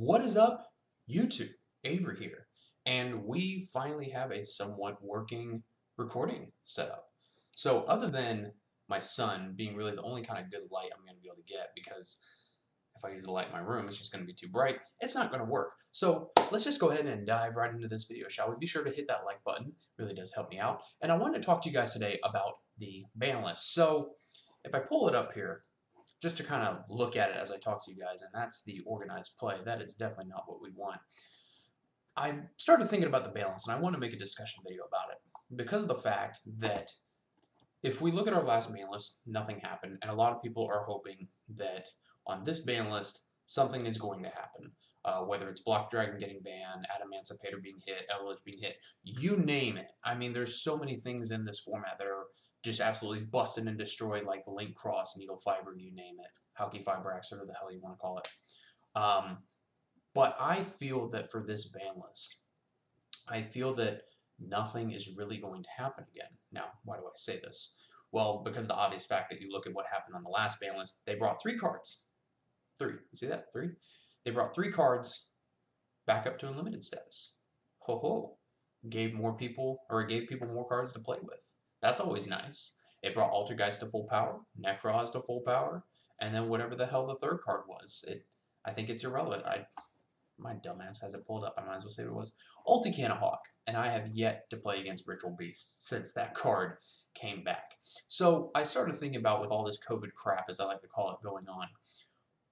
What is up, YouTube? Avery here, and we finally have a somewhat working recording setup. So other than my sun being really the only kind of good light I'm going to be able to get because if I use the light in my room, it's just going to be too bright. It's not going to work. So let's just go ahead and dive right into this video, shall we? Be sure to hit that like button. It really does help me out. And I wanted to talk to you guys today about the ban list. So if I pull it up here, just to kind of look at it as I talk to you guys, and that's the organized play. That is definitely not what we want. I started thinking about the balance, and I want to make a discussion video about it because of the fact that if we look at our last ban list, nothing happened, and a lot of people are hoping that on this ban list, something is going to happen. Uh, whether it's Block Dragon getting banned, Adamancipator being hit, Eldlich being hit, you name it. I mean, there's so many things in this format that are just absolutely busted and destroyed like Link Cross, Needle Fiber, you name it, Halqifibrax, whatever the hell you want to call it. Um, but I feel that for this ban list, I feel that nothing is really going to happen again. Now, why do I say this? Well, because the obvious fact that you look at what happened on the last ban list, they brought three cards. Three. You see that? Three? They brought three cards back up to unlimited status. Ho ho. Gave more people, or gave people more cards to play with. That's always nice. It brought Altergeist to full power, Nekroz to full power, and then whatever the hell the third card was. It, I think it's irrelevant. I, my dumbass has it pulled up. I might as well say what it was. Ulti and I have yet to play against Ritual Beast since that card came back. So I started thinking about with all this COVID crap, as I like to call it, going on,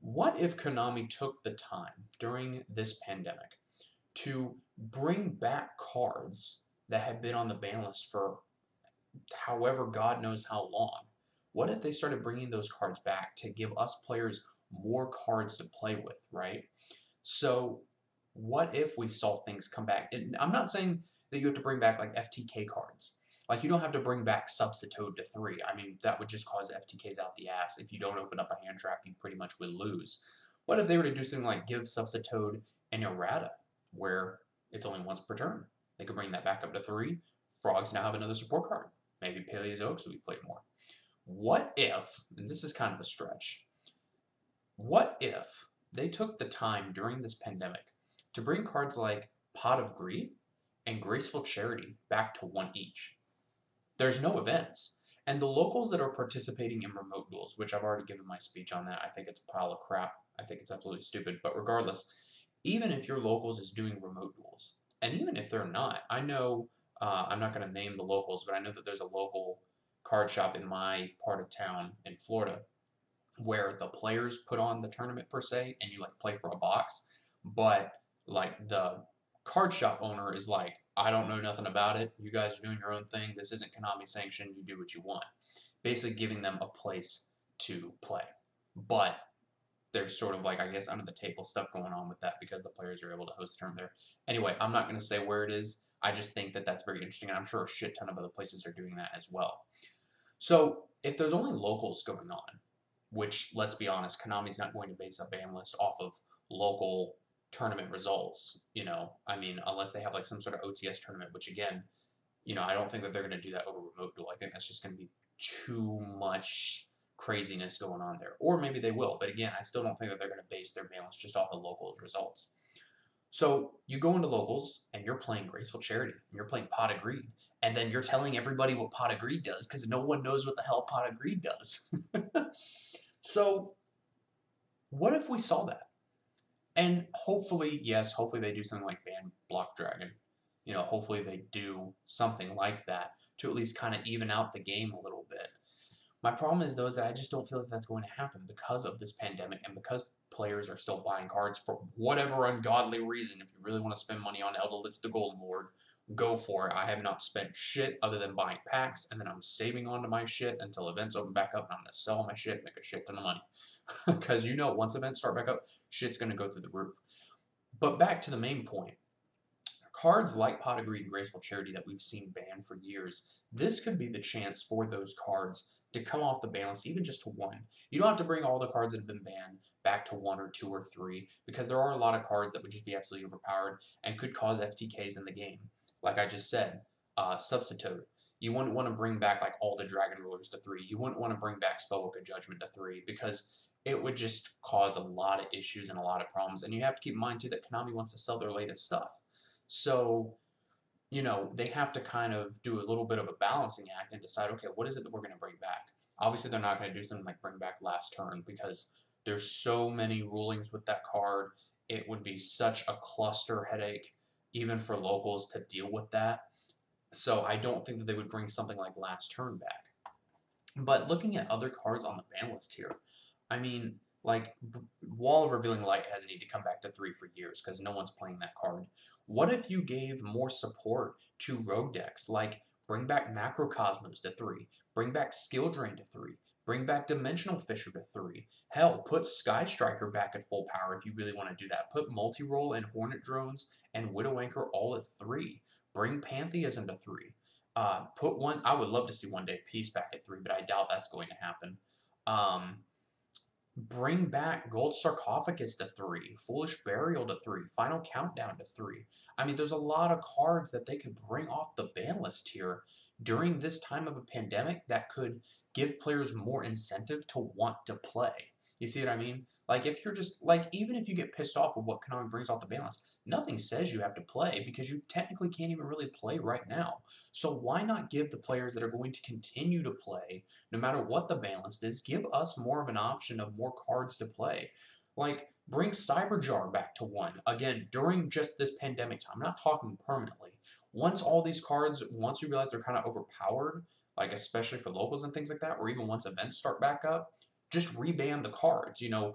what if Konami took the time during this pandemic to bring back cards that have been on the ban list for however God knows how long. What if they started bringing those cards back to give us players more cards to play with, right? So what if we saw things come back? And I'm not saying that you have to bring back like FTK cards. Like you don't have to bring back Substitoad to three. I mean, that would just cause FTKs out the ass. If you don't open up a hand trap, you pretty much would lose. What if they were to do something like give Substitoad an errata, where it's only once per turn? They could bring that back up to three. Frogs now have another support card. Maybe Paleozoics be played more. What if, and this is kind of a stretch, what if they took the time during this pandemic to bring cards like Pot of Greed and Graceful Charity back to one each? There's no events. And the locals that are participating in remote duels, which I've already given my speech on that, I think it's a pile of crap. I think it's absolutely stupid. But regardless, even if your locals is doing remote duels, and even if they're not, I know uh, I'm not going to name the locals, but I know that there's a local card shop in my part of town in Florida where the players put on the tournament per se and you like play for a box, but like the card shop owner is like, I don't know nothing about it. You guys are doing your own thing. This isn't Konami sanctioned. You do what you want. Basically giving them a place to play. But there's sort of like, I guess, under the table stuff going on with that because the players are able to host the tournament there. Anyway, I'm not going to say where it is. I just think that that's very interesting, and I'm sure a shit ton of other places are doing that as well. So if there's only locals going on, which let's be honest, Konami's not going to base a ban list off of local tournament results. You know, I mean, unless they have like some sort of OTS tournament, which again, you know, I don't think that they're going to do that over remote duel. I think that's just going to be too much craziness going on there. Or maybe they will, but again, I still don't think that they're going to base their balance just off of locals results. So you go into locals and you're playing Graceful Charity, and you're playing Pot of Greed, and then you're telling everybody what Pot of Greed does because no one knows what the hell Pot of Greed does. so what if we saw that? And hopefully, yes, hopefully they do something like ban Block Dragon. You know, hopefully they do something like that to at least kind of even out the game a little bit. My problem is, though, is that I just don't feel that that's going to happen because of this pandemic and because players are still buying cards for whatever ungodly reason. If you really want to spend money on Eldlich the Golden Lord, go for it. I have not spent shit other than buying packs, and then I'm saving onto my shit until events open back up, and I'm going to sell my shit, make a shit ton of money. Because you know, once events start back up, shit's going to go through the roof. But back to the main point. Cards like Pot of Greed and Graceful Charity that we've seen banned for years, this could be the chance for those cards to come off the balance, even just to one. You don't have to bring all the cards that have been banned back to one or two or three, because there are a lot of cards that would just be absolutely overpowered and could cause FTKs in the game. Like I just said, uh, Substitoad. You wouldn't want to bring back like all the Dragon Rulers to three. You wouldn't want to bring back Spellbook of Judgment to three, because it would just cause a lot of issues and a lot of problems. And you have to keep in mind too that Konami wants to sell their latest stuff. So, you know, they have to kind of do a little bit of a balancing act and decide, okay, what is it that we're going to bring back? Obviously, they're not going to do something like bring back last turn because there's so many rulings with that card. It would be such a cluster headache, even for locals, to deal with that. So I don't think that they would bring something like last turn back. But looking at other cards on the ban list here, I mean, like Wall of Revealing Light hasn't need to come back to three for years because no one's playing that card. What if you gave more support to rogue decks, like bring back Macrocosmos to three, bring back Skill Drain to three, bring back Dimensional Fissure to three. Hell, put Sky Striker back at full power if you really want to do that. Put Multi-Roll and Hornet Drones and Widow Anchor all at three. Bring Pantheism to three. Uh, put one. I would love to see one day Peace back at three, but I doubt that's going to happen. Um, bring back Gold Sarcophagus to three, Foolish Burial to three, Final Countdown to three. I mean, there's a lot of cards that they could bring off the ban list here during this time of a pandemic that could give players more incentive to want to play. You see what I mean? Like if you're just like even if you get pissed off with what Konami brings off the balance, nothing says you have to play because you technically can't even really play right now. So why not give the players that are going to continue to play, no matter what the balance is, give us more of an option of more cards to play. Like bring Cyberjar back to one again during just this pandemic time. I'm not talking permanently. Once all these cards, once you realize they're kind of overpowered, like especially for locals and things like that, or even once events start back up, just reban the cards. You know,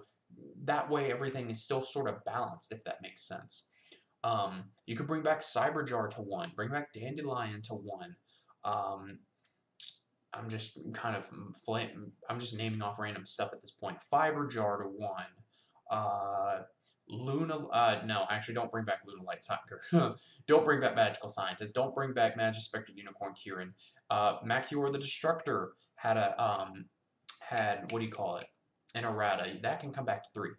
that way everything is still sort of balanced, if that makes sense. Um, you could bring back Cyberjar to one, bring back Dandelion to one. Um, I'm just kind of flame, I'm just naming off random stuff at this point. Fiber Jar to one. Uh, Luna, uh, no, actually, don't bring back Luna Light Tiger. don't bring back Magical Scientist. Don't bring back Magic Spectre Unicorn Kirin. Uh, Makyura the Destructor had a um, had, what do you call it, an errata. That can come back to three.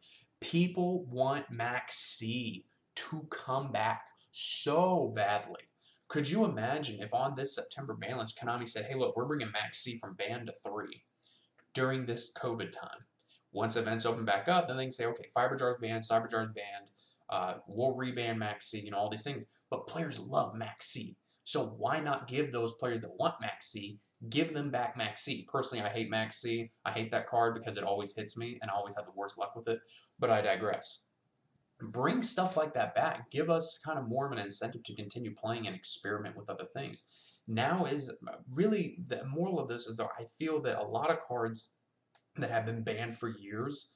People want Max C to come back so badly. Could you imagine if on this September balance, Konami said, hey, look, we're bringing Max C from ban to three during this COVID time. Once events open back up, then they can say, okay, Fiberjar's banned, Cyberjar's banned, uh, we'll reban Max C, you know, all these things. But players love Max C. So why not give those players that want Max C, give them back Max C? Personally, I hate Max C. I hate that card because it always hits me and I always have the worst luck with it, but I digress. Bring stuff like that back. Give us kind of more of an incentive to continue playing and experiment with other things. Now is really the moral of this is that I feel that a lot of cards that have been banned for years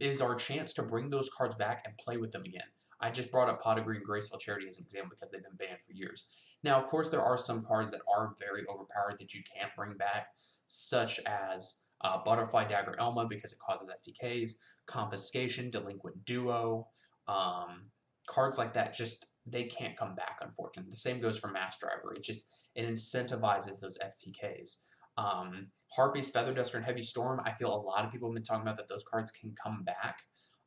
is our chance to bring those cards back and play with them again. I just brought up Pot of Greed Graceful Charity as an example because they've been banned for years. Now, of course, there are some cards that are very overpowered that you can't bring back, such as uh, Butterfly Dagger Elma because it causes FTKs, Confiscation, Delinquent Duo, um, cards like that just they can't come back unfortunately. The same goes for Mass Driver. It just it incentivizes those FTKs. Um, Harpie's, Feather Duster, and Heavy Storm, I feel a lot of people have been talking about that those cards can come back.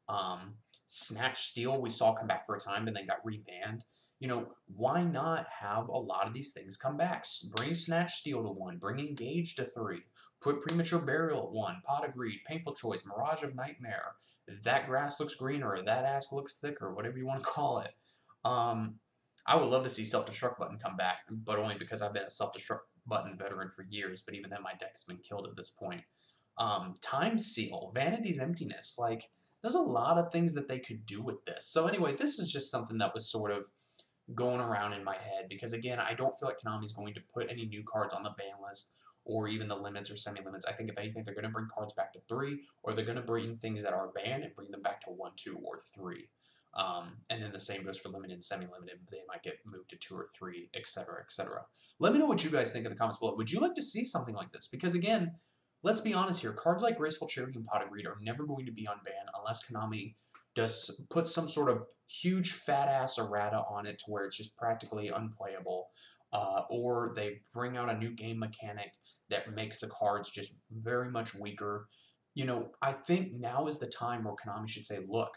Um, Snatch Steel, we saw come back for a time and then got rebanned. You know, why not have a lot of these things come back? Bring Snatch Steel to one, bring Engage to three, put Premature Burial at one, Pot of Greed, Painful Choice, Mirage of Nightmare, That Grass Looks Greener, That Ass Looks Thicker, whatever you want to call it. Um, I would love to see Self-Destruct button come back, but only because I've been a Self-Destruct button veteran for years, but even then my deck's been killed at this point. Um, Time Seal, Vanity's Emptiness, like, there's a lot of things that they could do with this. So anyway, this is just something that was sort of going around in my head because again, I don't feel like Konami's going to put any new cards on the ban list or even the limits or semi-limits. I think if anything, they're going to bring cards back to three, or they're going to bring things that are banned and bring them back to one, two, or three. Um, and then the same goes for limited and semi-limited. They might get moved to two or three, etc., etc. Let me know what you guys think in the comments below. Would you like to see something like this? Because again, let's be honest here. Cards like Graceful Charity and Pot of Greed are never going to be unbanned unless Konami does put some sort of huge fat ass errata on it to where it's just practically unplayable. Uh, or they bring out a new game mechanic that makes the cards just very much weaker. You know, I think now is the time where Konami should say, look,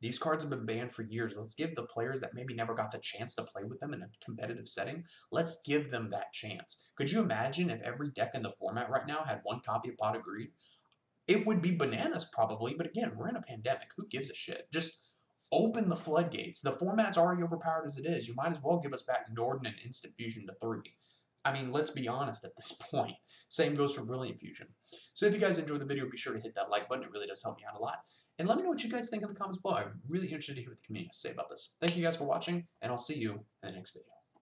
these cards have been banned for years. Let's give the players that maybe never got the chance to play with them in a competitive setting, let's give them that chance. Could you imagine if every deck in the format right now had one copy of Pot of Greed? it would be bananas probably, but again, we're in a pandemic. Who gives a shit? Just open the floodgates. The format's already overpowered as it is. You might as well give us back Norden and Instant Fusion to 3. I mean, let's be honest at this point. Same goes for Brilliant Fusion. So if you guys enjoyed the video, be sure to hit that like button. It really does help me out a lot. And let me know what you guys think in the comments below. I'm really interested to hear what the community has to say about this. Thank you guys for watching, and I'll see you in the next video.